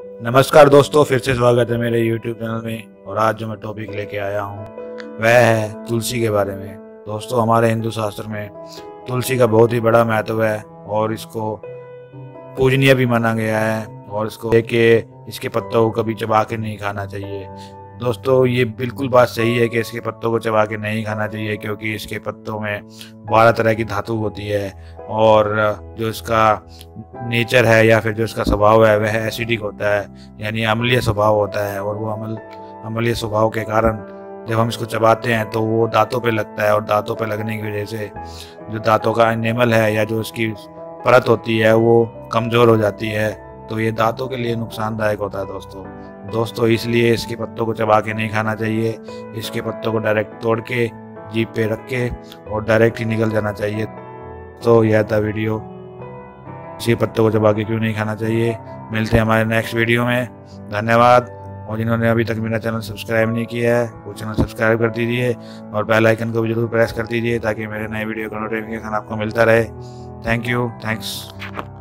नमस्कार दोस्तों, फिर से स्वागत है मेरे YouTube चैनल में। और आज जो मैं टॉपिक लेके आया हूँ, वह है तुलसी के बारे में। दोस्तों, हमारे हिंदू शास्त्र में तुलसी का बहुत ही बड़ा महत्व है और इसको पूजनीय भी माना गया है और इसको लेके इसके पत्तों को कभी चबा के नहीं खाना चाहिए। दोस्तों, ये बिल्कुल बात सही है कि इसके पत्तों को चबा के नहीं खाना चाहिए क्योंकि इसके पत्तों में बारह तरह की धातु होती है और जो इसका नेचर है या फिर जो इसका स्वभाव है, वह एसिडिक होता है, यानी अम्लीय स्वभाव होता है और वो अमल, अम्लीय स्वभाव के कारण जब हम इसको चबाते हैं तो वो दांतों पे लगता है और दांतों पे लगने की वजह से जो दांतों का एनेमल है या जो उसकी परत होती है वो कमज़ोर हो जाती है। तो ये दांतों के लिए नुकसानदायक होता है दोस्तों। दोस्तों, इसलिए इसके पत्तों को चबा के नहीं खाना चाहिए। इसके पत्तों को डायरेक्ट तोड़ के जीप पे रख के और डायरेक्ट ही निकल जाना चाहिए। तो यह था वीडियो। इसी पत्तों को चबा के क्यों नहीं खाना चाहिए? मिलते हैं हमारे नेक्स्ट वीडियो में। धन्यवाद। और जिन्होंने अभी तक मेरा चैनल सब्सक्राइब नहीं किया है, वो चैनल सब्सक्राइब कर दीजिए और बेल आइकन को भी ज़रूर प्रेस कर दीजिए ताकि मेरे नए वीडियो का नोटिफिकेशन आपको मिलता रहे। Thank you thanks